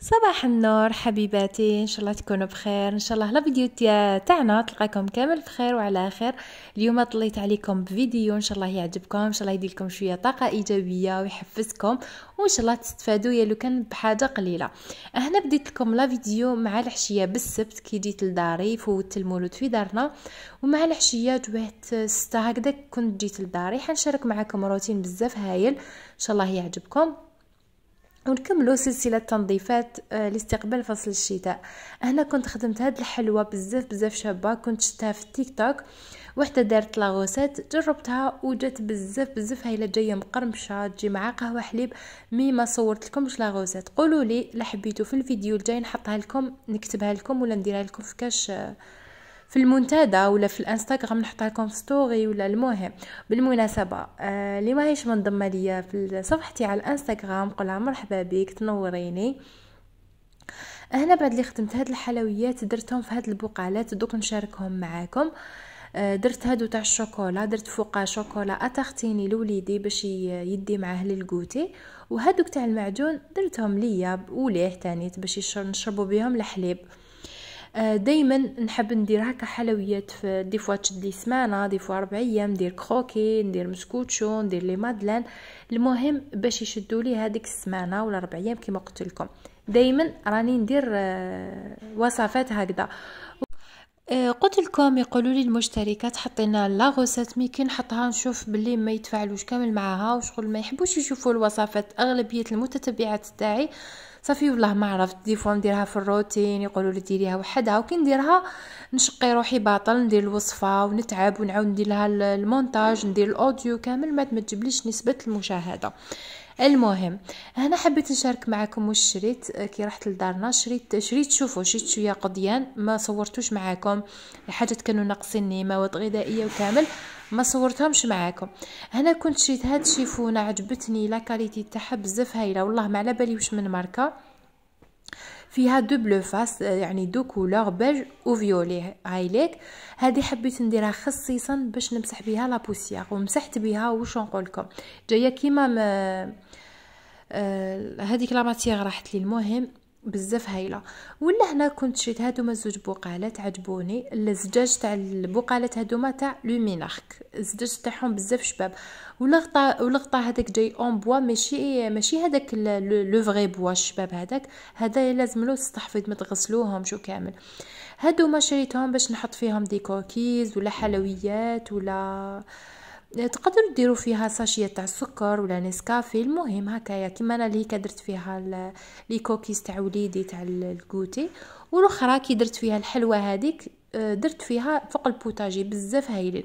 صباح النور حبيباتي إن شاء الله تكونوا بخير إن شاء الله الفيديو تاعنا تلقاكم كامل بخير وعلى خير. اليوم طليت عليكم بفيديو إن شاء الله يعجبكم إن شاء الله يدير لكم شوية طاقة إيجابية ويحفزكم وإن شاء الله تستفادوا يا لو كان بحاجة قليلة. هنا بديت لكم la vidéo مع العشية بالسبت كي جيت لداري فوت المولود في دارنا ومع العشية جوعت ستة هكذا كنت جيت لداري. حنشارك معكم روتين بزاف هايل إن شاء الله يعجبكم. ونكملوا سلسلة تنظيفات آه، لاستقبال فصل الشتاء. هنا كنت خدمت هاد الحلوة بزاف بزاف شابة. كنت شفتها في التيك توك. وحدة دارت la recette جربتها وجات بزاف بزاف هايلة. جاية مقرمشه تجي مع قهوة حليب. mais ما صورت لكمش la recette. قولوا لي لا حبيتوا في الفيديو الجاي نحطها لكم نكتبها لكم ولا نديرها لكم في كاش آه، في المنتدى ولا في الانستغرام نحطها لكم story ولا المهم. بالمناسبة آه اللي ما هيش منضمه ليا في صفحتي على الانستغرام قولها مرحبا بك تنوريني. هنا بعد اللي خدمت هاد الحلويات درتهم في هاد البقالات دوك نشاركهم معاكم. آه درت هادو تاع الشوكولا درت فوقها شوكولا اتختيني لوليدي باش يدي معاه لل goûter وهادوك تاع المعجون درتهم ليا وليه تاني باش نشربوا بهم الحليب. دائما نحب ندير هكا حلويات في des fois تشد لي سمانة des fois ربع أيام ندير croquet ندير مسكوتشو ندير les madeleines. المهم باش يشدوا لي هذيك السمانة ولا ربع أيام كما قلت لكم. دائما راني ندير آه، وصفات هكذا. آه، قلت لكم يقولوا لي المشتركات حطينا la recette mais كي نحطها نشوف باللي ما يتفاعلوش كامل معاها وشغل ما يحبوش يشوفوا الوصفات. أغلبية المتتبعات تاعي صافي والله ما عرفت des fois نديرها في الروتين يقولوا لي ديريها وحدها وكي نديرها نشقي روحي باطل ندير الوصفة ونتعب ونعاود ندير لها المونتاج ندير ال audio كامل ما تجيبليش نسبة المشاهدة. المهم هنا حبيت نشارك معكم واش شريت كي رحت لدارنا شريت شريت شوفوا شريت شوية قضيان ما صورتوش معاكم حاجات كانوا ناقصيني مواد غذائية وكامل ما صورتهمش معاكم. هنا كنت شريت هاد الشيفونه عجبتني la qualité تاعها بزاف هايلة والله ما على بالي واش من ماركة. فيها double face يعني deux couleurs beige و violet هايليك هذه حبيت نديرها خصيصا باش نمسح بها la poussière ومسحت بها واش نقول لكم. جاية كيما آه هذيك la matière راحت لي. المهم بزاف هايلة. ولا هنا كنت شريت هادوما زوج بقالات عجبوني الزجاج تاع البقالات هادوما تاع Luminarc. الزجاج تاعهم بزاف شباب. والغطا والغطا هذاك جاي en bois ماشي ماشي هذاك le vrai bois الشباب هذاك. هذا لازم له تستحفظ ما تغسلوهمش هادو ما شريتهم باش نحط فيهم des cookies ولا حلويات ولا تقدروا ديروا فيها ساشية تاع السكر ولا نسكافي المهم هكايا كيما أنا اللي درت فيها les cookies تاع وليدي تاع ال goûter. والأخرى كي درت فيها الحلوة هذيك آه، درت فيها فوق ال potager بزاف هايلين.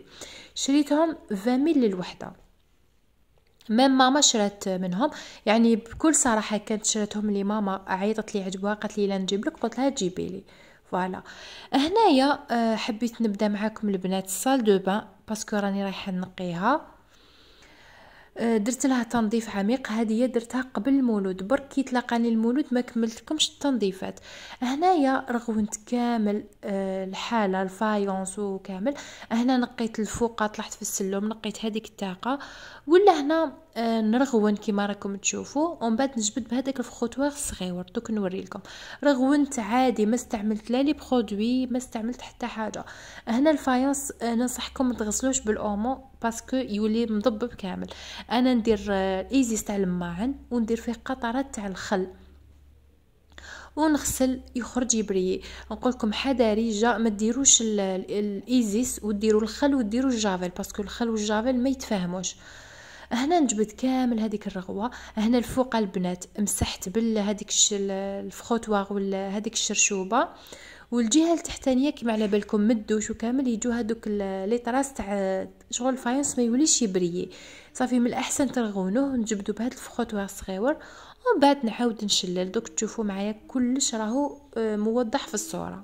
شريتهم 20 mille للوحدة. même ماما شرات منهم. يعني بكل صراحة كانت شراتهم لي ماما عيطت لي عجبوها قالت لي لا نجيب لك قلت لها جيبي لي. voilà. هنايا آه، حبيت نبدأ معاكم البنات ال salle de bain parce que راني رايحة نقيها. آه، درت لها تنظيف عميق. هذه درتها قبل المولود. برك كي تلاقاني المولود ما كملتلكمش التنظيفات. هنايا رغونت كامل آه، الحالة ال faïence وكامل هنا نقيت الفوق طلعت في السلم نقيت هذيك الطاقة. ولا هنا نرغون كيما راكم تشوفوا. ومن بعد نجبد بهذاك ال frottoir الصغيور دوك نوري لكم. رغونت عادي ما استعملت لا les produits ما استعملت حتى حاجة. هنا ال faïence ننصحكم ما تغسلوش بالأومو parce que يولي مضبب كامل. أنا ندير ايزيس تاع الماعن وندير فيه قطرات تاع الخل. ونغسل يخرج يبري. نقول لكم حذاري ما ديروش الإيزيس وديروا الخل وديروا الجافيل. parce que الخل والجافيل ما يتفاهموش. هنا نجبد كامل هذيك الرغوة. هنا الفوق البنات مسحت بال هذيك ال frottoir ولا هذيك الشرشوبة. والجهة التحتانية كما على بالكم مدوش وكامل يجوا هذوك les traces تاع شغل ال faïence ما يوليش يبريي. صافي من الأحسن ترغونوه نجبدو بهاد ال frottoir صغيور ومن بعد نعاود نشلل. دوك تشوفوا معايا كلش راهو آه، موضح في الصورة.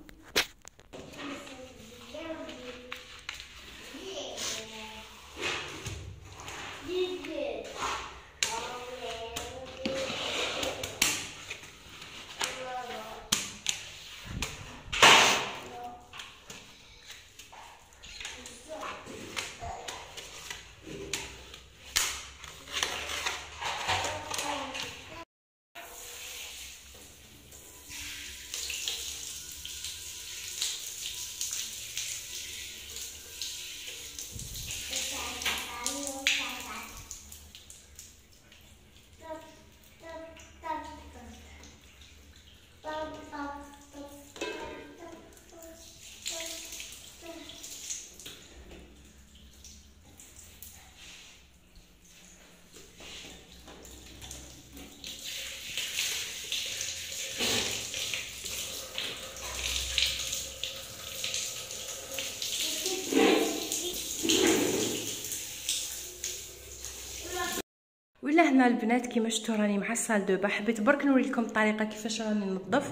هنا البنات كيما شفتوا راني مع ال salle de bain حبيت برك نوري لكم الطريقة كيفاش راني ننظف.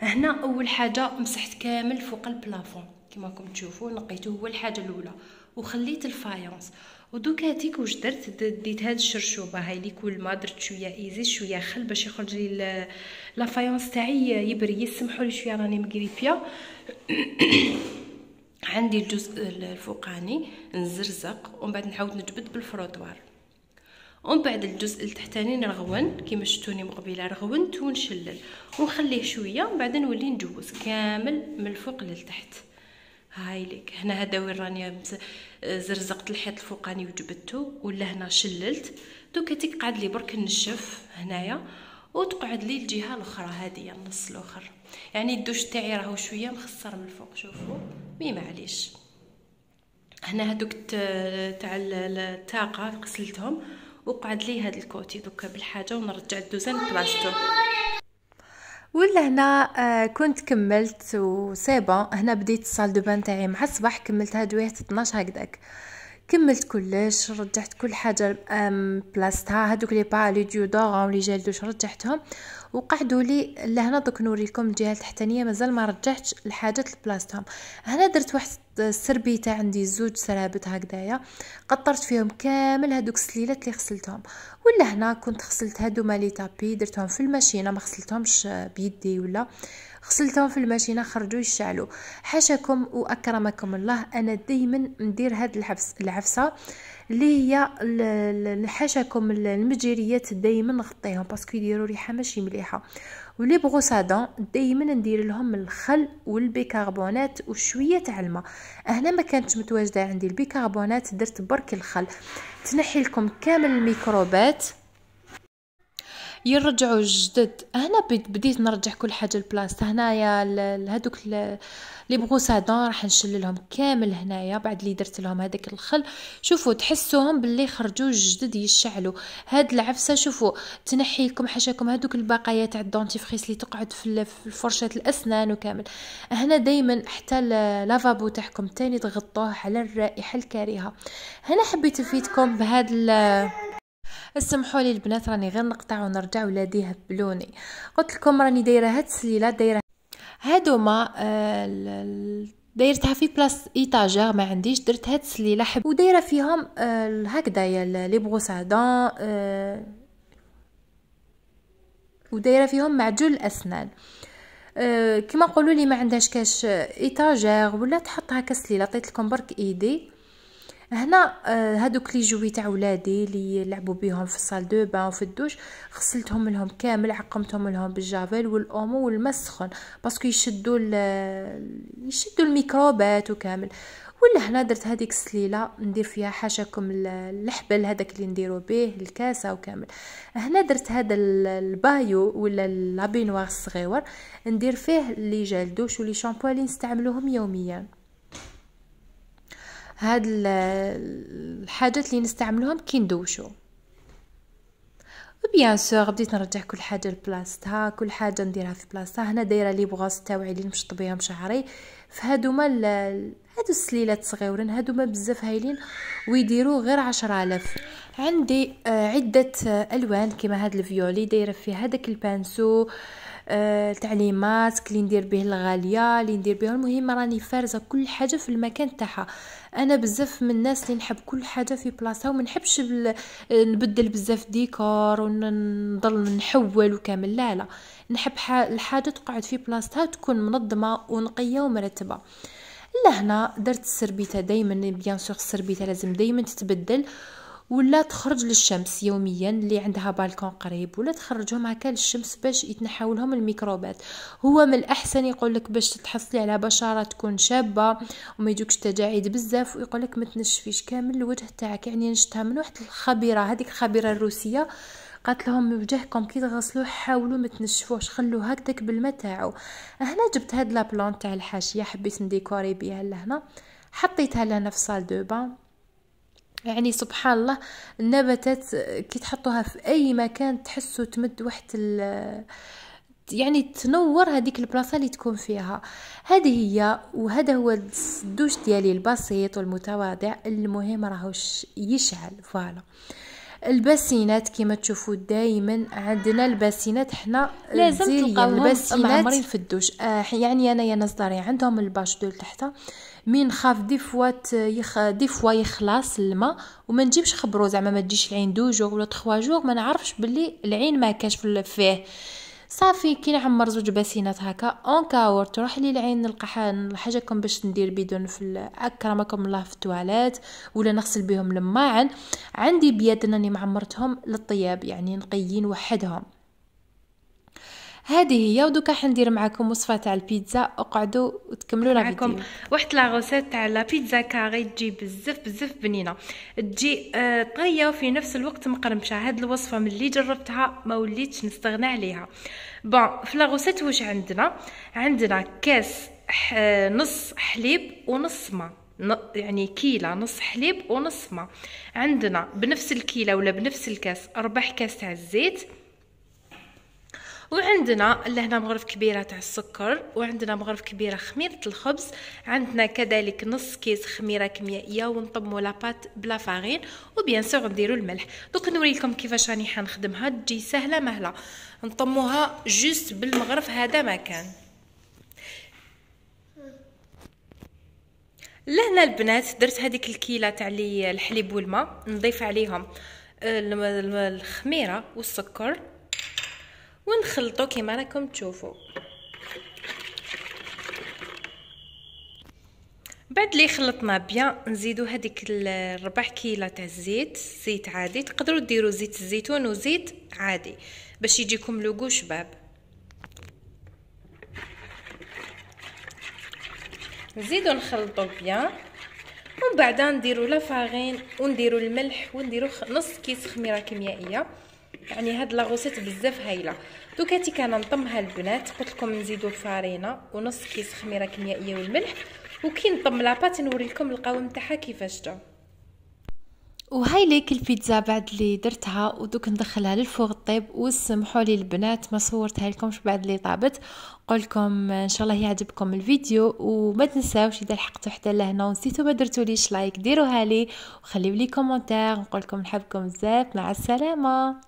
هنا أول حاجة مسحت كامل فوق ال plafond كيما راكم تشوفوا نقيته هو الحاجة الأولى. وخليت ال faïence. ودوكا هاتيك واش درت؟ ديت هاد الشرشوبة هاي لي كل ما درت شوية إيزيس شوية خل باش يخرج لي la faïence تاعي يبري يسمحوا لي شوية راني مقريبية. عندي الجزء الفوقاني نزرزق ومن بعد نعاود نجبد بالفروطوار ومن بعد الجزء التحتاني نرغون كيما شفتوني مقبلة رغونت ونشلل ونخليه شوية ومن بعد نولي نجوز كامل من الفوق للتحت. هاي ليك. هنا هذا وين راني زرزقت الحيط الفوقاني وجبدته ولا هنا شللت. دوكا تقعد لي برك نشف هنايا وتقعد لي الجهة الأخرى هذه النص الآخر. يعني الدوش تاعي راهو شوية مخسر من الفوق شوفوا. mais معليش. هنا هذوك تاع الطاقة غسلتهم. وقعد لي هاد ال côté دوكا بالحاجة ونرجع الدوزان بلاصتو ولا هنا آه كنت كملت وسيبا هنا بديت ال salle de bain تاعي مع الصباح كملتها دويه 12 هكذاك. كملت كلش رجعت كل حاجة بلاصتها هذوك لي با les déodorants les gels douche رجعتهم. وقعدوا لي لهنا دوك نوريكم الجهة التحتانية مازال ما رجعتش الحاجات لبلاصتهم هنا درت واحد السربيته عندي زوج سرابت هكذايا قطرت فيهم كامل هذوك السليلات اللي غسلتهم. ولا هنا كنت غسلت هادو مالي تابي درتهم في الماشينة ما غسلتهمش بيدي ولا. غسلتهم في الماشينة خرجوا يشعلوا. حاشاكم وأكرمكم الله أنا دائما ندير هاد الحبس العفسة. اللي هي حاشاكم المجيريات دائما نغطيهم باسكو يديروا ريحة ماشي مليحة. و les brosses à dents دائما ندير لهم الخل والبيكربونات وشوية تاع الماء هنا ما كانتش متواجدة عندي البيكربونات درت برك الخل. تنحي لكم كامل الميكروبات. يرجعوا جدد. هنا بديت نرجع كل حاجة لبلاصتها هنايا هذوك les brosses à dents راح نشللهم كامل هنايا. بعد اللي درت لهم هذاك الخل. شوفوا تحسوهم باللي خرجوا جدد يشعلوا. هاد العفسة شوفوا تنحي لكم حاشاكم هذوك البقايا تاع ال dentifrice اللي تقعد في فرشه الأسنان وكامل. هنا دائما حتى lavabo تاعكم تاني تغطوه على الرائحة الكريهه هنا حبيت نفيدكم بهذا اسمحوا لي البنات راني غير نقطع ونرجع ولادي هبلوني قلت لكم راني دايرة هاد السليلة دايرة هادوما آه دايرتها في بلاص étagère ما عنديش درت هاد السليلة حب ودايرة فيهم آه هكذايا les brosses à dents آه ودايرة فيهم معجون الأسنان. أه كما نقولوا لي ما عندهاش كاش étagère ولا تحط هكا سليلة. عطيت لكم برك idée. هنا آه، هادوك les jouets تاع ولادي اللي لعبوا بيهم في ال salle de bain وفي الدوش غسلتهم لهم كامل عقمتهم لهم بالجافيل والاومو والماء السخن parce que يشدوا يشدوا الميكروبات وكامل. ولا هنا درت هذيك السليله ندير فيها حاشاكم الحبل هذاك اللي نديرو به الكاسة وكامل. هنا درت هذا البايو ولا la baignoire الصغيور ندير فيه les gels douche و les shampooings اللي نستعملوهم يوميا. هاد الحاجات اللي نستعملوهم كي ندوشو. bien sûr بديت نرجع كل حاجة لبلاصتها كل حاجة نديرها في بلاصتها. هنا دايرة les brosses تاوعي اللي نمشط بهم شعري. فهادوما هادو السليلات صغيورين هادوما بزاف هايلين ويديروا غير عشرة آلاف. عندي آه، عدة ألوان كيما هاد ال violet دايرة فيه هذاك ال pinceau آه، تاع les mèches اللي ندير به الغالية اللي ندير به المهم راني فارزة كل حاجة في المكان تاعها. أنا بزاف من الناس اللي نحب كل حاجة في بلاصتها وما نحبش نبدل بزاف ديكور ونضل نحول وكامل. لا لا. نحب الحاجة تقعد في بلاصتها تكون منظمة ونقية ومرتبة. لهنا درت السربيتة دائما بيان سور السربيتة لازم دائما تتبدل ولا تخرج للشمس يوميا اللي عندها بالكون قريب ولا تخرجهم هكا للشمس باش يتنحوا لهم الميكروبات هو من الأحسن يقول لك باش تحصلي على بشره تكون شابة وما يجوكش تجاعيد بزاف ويقول لك ما تنشفيش كامل الوجه تاعك. يعني نشتها من واحد الخبيرة هذيك الخبيرة الروسية قالت لهم وجهكم كي تغسلوه حاولوا ما تنشفوش خلوه هكذاك بالماء تاعو. هنا جبت هاد la plante تاع الحاشية حبيت نديكوري بها لهنا. حطيتها لهنا في salle de bain يعني سبحان الله النباتات كي تحطوها في أي مكان تحسوا تمد واحد يعني تنور هذيك البلاصة اللي تكون فيها. هذه هي وهذا هو الدوش ديالي البسيط والمتواضع المهم راهوش يشعل voilà. الباسينات كما تشوفوا دائما عندنا الباسينات حنا لازم تلقاوهم معمرين في الدوش. آه يعني أنا يا ناس داري عندهم ال bâche d'eau تحت mais نخاف des fois يخ des fois يخلص الماء وما نجيبش خبرو زعما ما تجيش العين deux jours ولا trois jours ما نعرفش باللي العين ما كاش فيه. صافي كي نعمر زوج باسينات هكا en cas où تروح لي العين نلقى حاجة باش ندير بيدون في أكرمكم الله في التواليت ولا نغسل بهم الماعن. عندي بيدونات معمرتهم للطياب يعني نقيين وحدهم. هذه هي ودوكا حندير معكم وصفة تاع البيتزا. اقعدوا وتكملوا لا معكم واحد la recette تاع la pizza carrée تجي بزاف بزاف بنينة. تجي آه طرية وفي نفس الوقت مقرمشة. هاد الوصفة ملي جربتها ما وليتش نستغنى عليها. bon في la recette واش عندنا؟ عندنا كاس نص حليب ونص ماء يعني كيلة نص حليب ونص ماء عندنا بنفس الكيلة ولا بنفس الكاس ربع كاس تاع الزيت. وعندنا لهنا مغرف كبيرة تاع السكر وعندنا مغرف كبيرة خميرة الخبز عندنا كذلك نص كيس خميرة كيميائية ونطمو la pâte ب la farine و bien sûr نديرو الملح. دوك نوريكم كيفاش راني حنخدمها تجي سهلة مهلة. نطموها juste بالمغرف هذا مكان لهنا البنات درت هذيك الكيلة تاع الحليب والماء نضيف عليهم الخميرة والسكر. ونخلطو كيما راكم تشوفوا بعد لي خلطنا bien نزيدو هذيك الربع كيلة تاع الزيت زيت عادي تقدروا ديروا زيت الزيتون وزيت عادي باش يجيكم le goût شباب. نزيدو نخلطو bien ومن بعد نديرو la farine ونديرو الملح ونديرو نص كيس خميرة كيميائية. يعني هاد la recette بزاف هايلة. دوكاتي كنطمها البنات قلت لكم نزيدو الفارينه ونص كيس خميرة كيميائية والملح وكي نطم la pâte نوري لكم القوام تاعها كيفاش جا. وهاي ليك البيتزا بعد اللي درتها ودوك ندخلها لل four طيب وسمحوا لي البنات ما صورتها لكمش بعد اللي طابت. قولكم إن شاء الله يعجبكم الفيديو وما تنساوش إذا لحقتوا حتى لهنا ونسيتوا ما درتوليش like ديروها لي وخليو لي commentaire نقولكم نحبكم بزاف مع السلامة.